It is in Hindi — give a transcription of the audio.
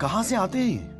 कहाँ से आते हैं ये?